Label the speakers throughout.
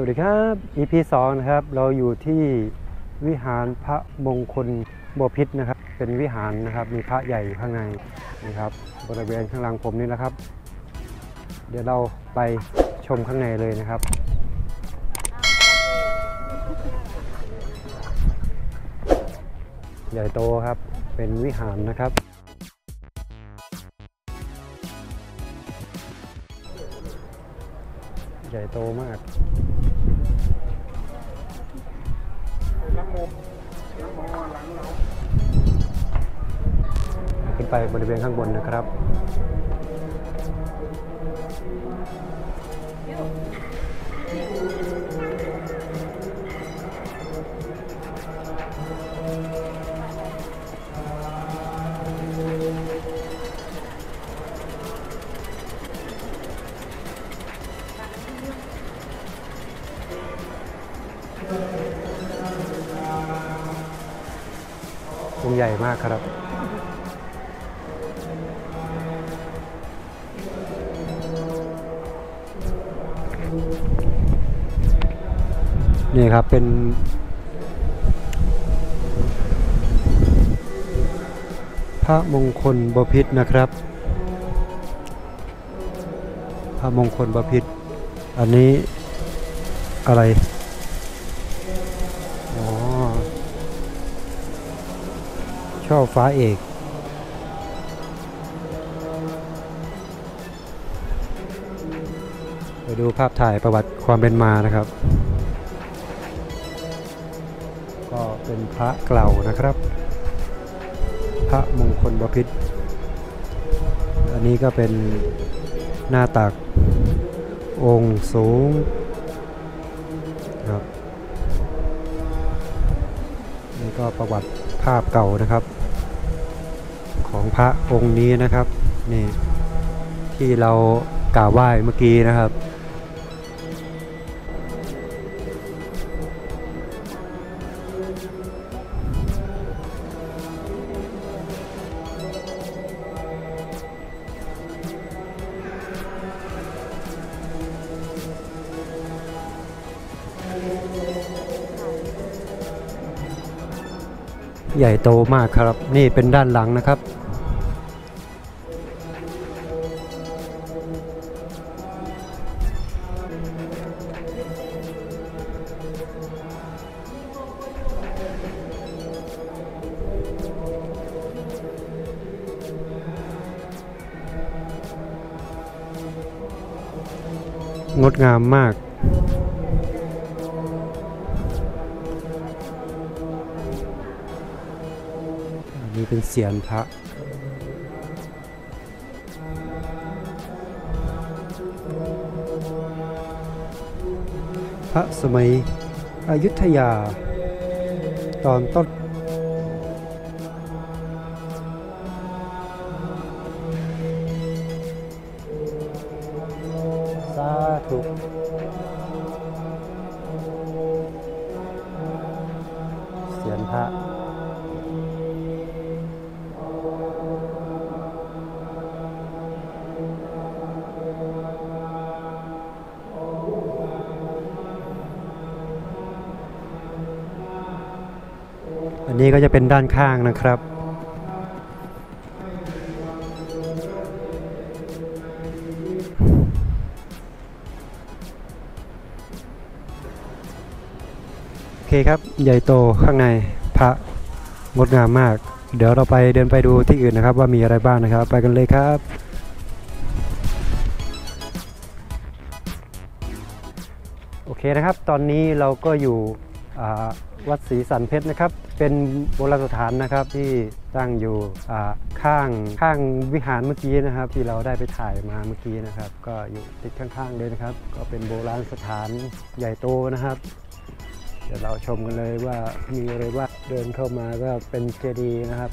Speaker 1: วัสดีครับ EP 2นะครับเราอยู่ที่วิหารพระมงคลบพิษนะครับ เป็นวิหารนะครับมีพระใหญ่อยู่ข้างในนะครับบริเวณข้างหลังผมนี่นะครับ เดี๋ยวเราไปชมข้างในเลยนะครับ ใหญ่โตครับเป็นวิหารนะครับใหญ่โตมาก ขึ้นไปบริเวณข้างบนนะครับ องค์ใหญ่มากครับนี่ครับเป็น พระมงคลบพิษนะครับ พระมงคลบพิษอันนี้อะไร ช่อฟ้าเอกไปดูภาพถ่ายประวัติความเป็นมานะครับ ก็เป็นพระเก่านะครับ พระมงคลบพิษอันนี้ก็เป็นหน้าตักองค์สูงครับนี่ก็ประวัติภาพเก่านะครับ ของพระองค์นี้นะครับนี่ที่เรากราบไหว้เมื่อกี้นะครับ ใหญ่โตมากครับ นี่เป็นด้านหลังนะครับ งดงามมากอันนี้เป็นเสียนพระพระสมัยอยุธยา ตอนต้นาธุเสียนพระอันนี้ก็จะเป็นด้านข้างนะครับ เคครับ ใหญ่โตข้างในพระงดงามมาก เดี๋ยวเราไปเดินไปดูที่อื่นนะครับ ว่ามีอะไรบ้างนะครับ ไปกันเลยครับโอเคนะครับ ตอนนี้เราก็อยู่วัดศรีสันเพชรนะครับ เป็นโบราณสถานนะครับที่ตั้งอยู่ข้างข้างวิหารเมื่อกี้นะครับ ที่เราได้ไปถ่ายมาเมื่อกี้นะครับ ก็อยู่ติดข้างๆเลยนะครับ ก็เป็นโบราณสถานใหญ่โตนะครับ ดี๋ยวเราชมกันเลยว่ามีอะไรว่างเดินเข้ามาก็เป็นเจดีย์นะครับ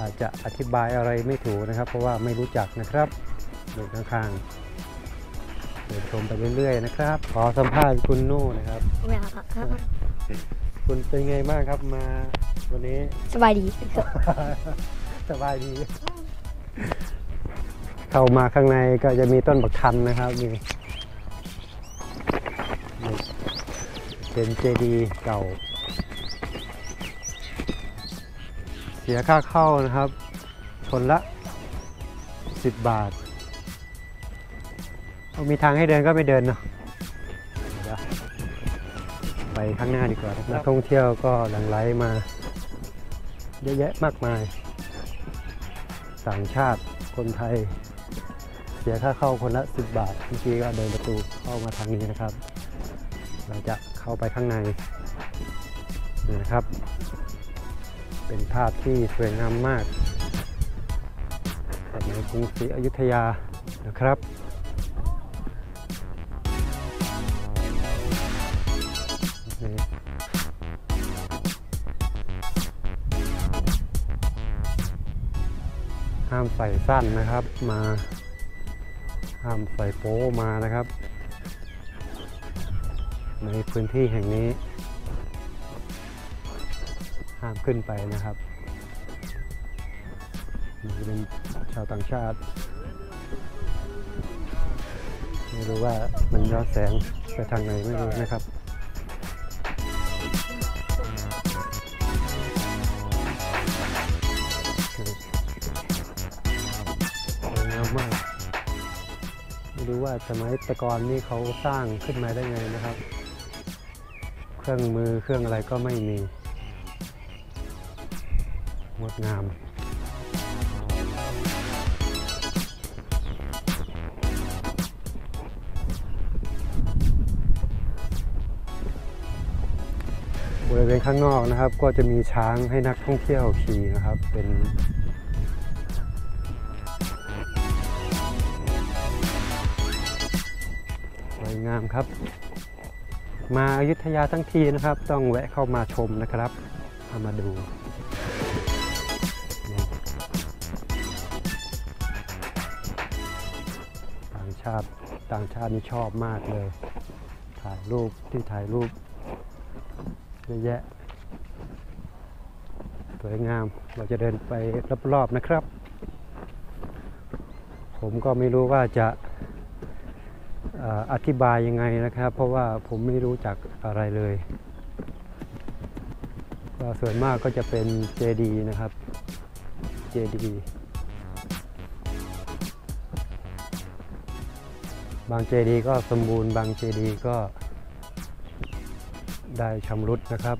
Speaker 1: อาจจะอธิบายอะไรไม่ถูกนะครับ เพราะว่าไม่รู้จักนะครับอยู่ข้างๆเดินชมไปเรื่อยๆนะครับ ขอสัมภาษณ์คุณนู่นะครับ
Speaker 2: ไม่เอาครับ
Speaker 1: คุณเป็นไงบ้างครับมาวันนี้
Speaker 2: สบายดี
Speaker 1: สบายดี เข้ามาข้างในก็จะมีต้นบักทันนะครับนี่นี่ เป็นเจดีย์เก่า เสียค่าเข้านะครับ คนละ 10 บาทเอามีทางให้เดินก็ไม่เดินเนาะไปข้างหน้าดีกว่านักท่องเที่ยวก็หลั่งไหลมา เยอะแยะมากมาย ต่างชาติคนไทย เสียค่าเข้าคนละ 10 บาทเมื่อกี้ก็เดินประตูเข้ามาทางนี้นะครับเราจะ เข้าไปข้างในนี่นะครับ เป็นภาพที่สวยงามมากสมัยกรุงศรีอยุธยานะครับห้ามใส่สั้นนะครับมาห้ามใส่โป๊มานะครับ ในพื้นที่แห่งนี้ ห้ามขึ้นไปนะครับนี่จะเป็นชาวต่างชาติ ไม่รู้ว่ามันย้อนแสงไปทางไหนไม่รู้นะครับสวยงามมากไม่รู้ว่าสมัยตะกอนนี่เขาสร้างขึ้นมาได้ไงนะครับ เครื่องมือเครื่องอะไรก็ไม่มีงดงามบริเวณข้างนอกนะครับ ก็จะมีช้างให้นักท่องเที่ยวขี่นะครับ เป็นสวยงามครับ มาอายุทยาทั้งทีนะครับ ต้องแวะเข้ามาชมนะครับเอามาดูต่างชาติต่างชาตินี่ชอบมากเลย ถ่ายรูปที่ถ่ายรูปเยอะแยะสวยงามเราจะเดินไปรอบๆนะครับ ผมก็ไม่รู้ว่าจะ อธิบายยังไงนะครับ เพราะว่าผมไม่รู้จักอะไรเลยก็ส่วนมากก็จะเป็นเจดีนะครับ เจดีบางเจดีก็สมบูรณ์ บางเจดีก็ได้ชำรุดนะครับ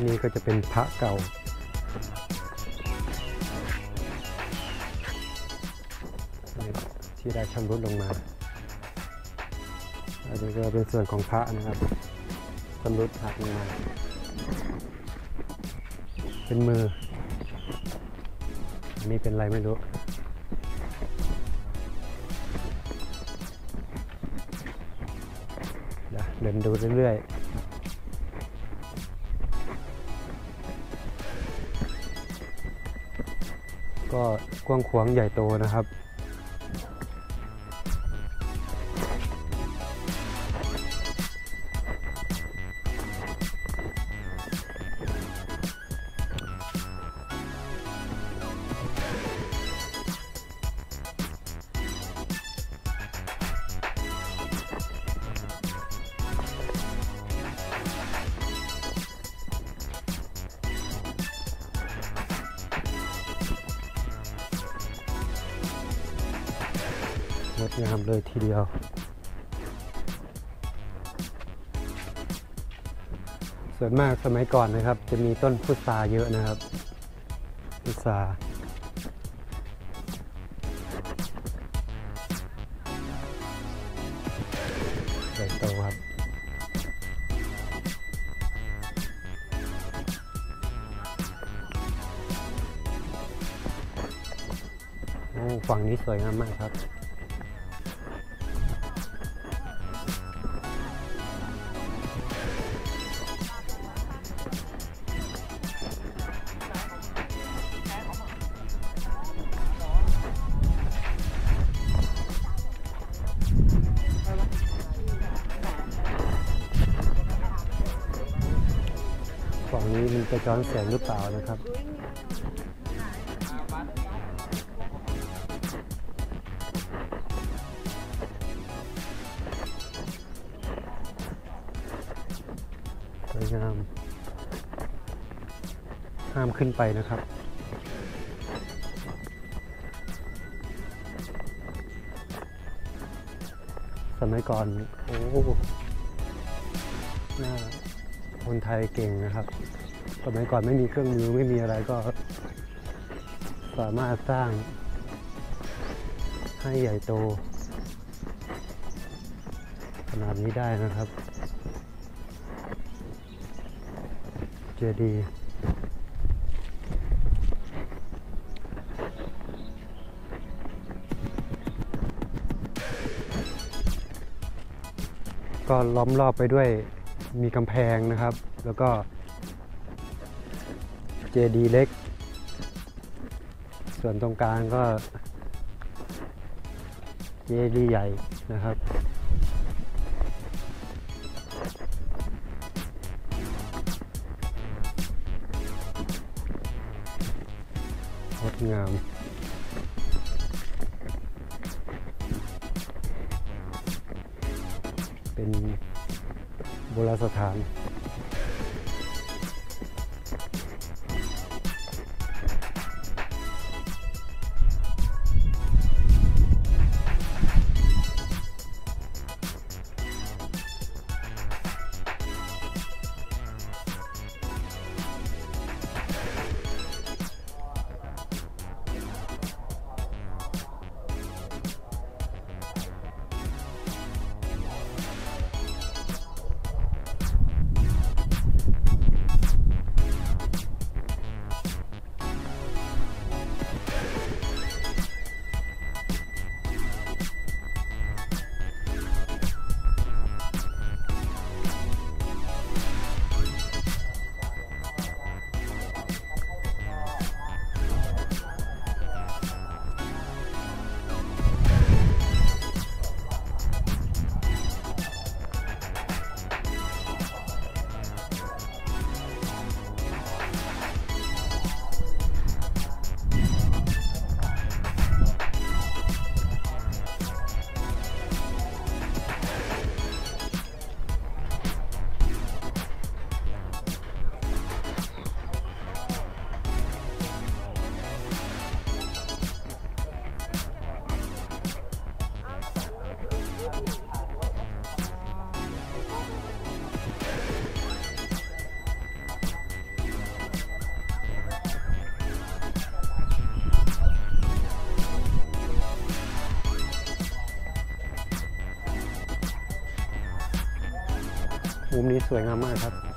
Speaker 1: นี่ก็จะเป็นพระเก่า ที่ได้ชำรุดลงมา อันนี้ก็เป็นส่วนของพระนะครับชำรุดหักลงมา เป็นมือ อันนี้เป็นอะไรไม่รู้เดี๋ยวเดินดูเรื่อยๆ ก็กว้างขวางใหญ่โตนะครับ งามเลยทีเดียว ส่วนมากสมัยก่อนนะครับ จะมีต้นพุทราเยอะนะครับ พุทราใหญ่โตครับโอ้ฝั่งนี้สวยงามมากครับ นี้มันจะย้อนแสงหรือเปล่านะครับสวยงามห้ามขึ้นไปนะครับสมัยก่อน โอ้หน้าคนไทยเก่งนะครับ สมัยก่อนไม่มีเครื่องมือไม่มีอะไรก็ สามารถสร้าง ให้ใหญ่โต ขนาดนี้ได้นะครับ เจดีย์ก็ล้อมรอบไปด้วยมีกำแพงนะครับ แล้วก็ เจดีเล็ก ส่วนตรงกลางก็เจดีใหญ่นะครับงดงาม เป็นโบราณสถาน มุมนี้สวยงามมากครับ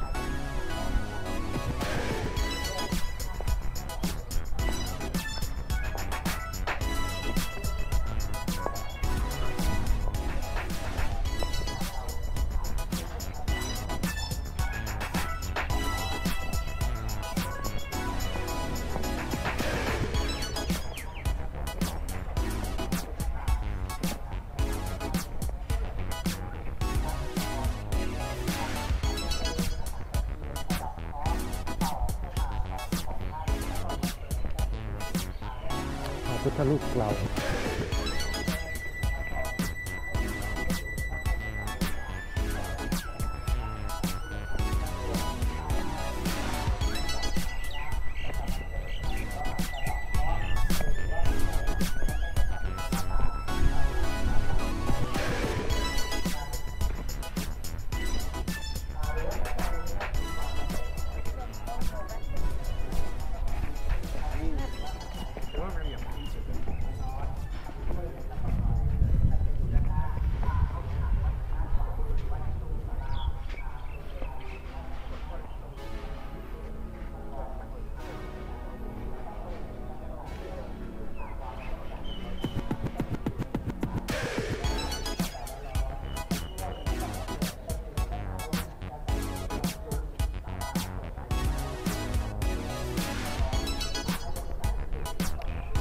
Speaker 1: พุทธรูปเรา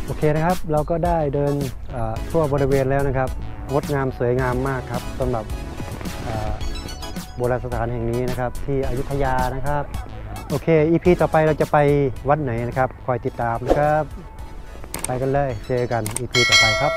Speaker 1: โอเคนะครับ เราก็ได้เดินทั่วบริเวณแล้วนะครับ งดงามสวยงามมากครับสำหรับโบราณสถานแห่งนี้นะครับ ที่อยุธยานะครับ โอเค EP ต่อไปเราจะไปวัดไหนนะครับ คอยติดตามนะครับ ไปกันเลยเจอกัน EP ต่อไปครับ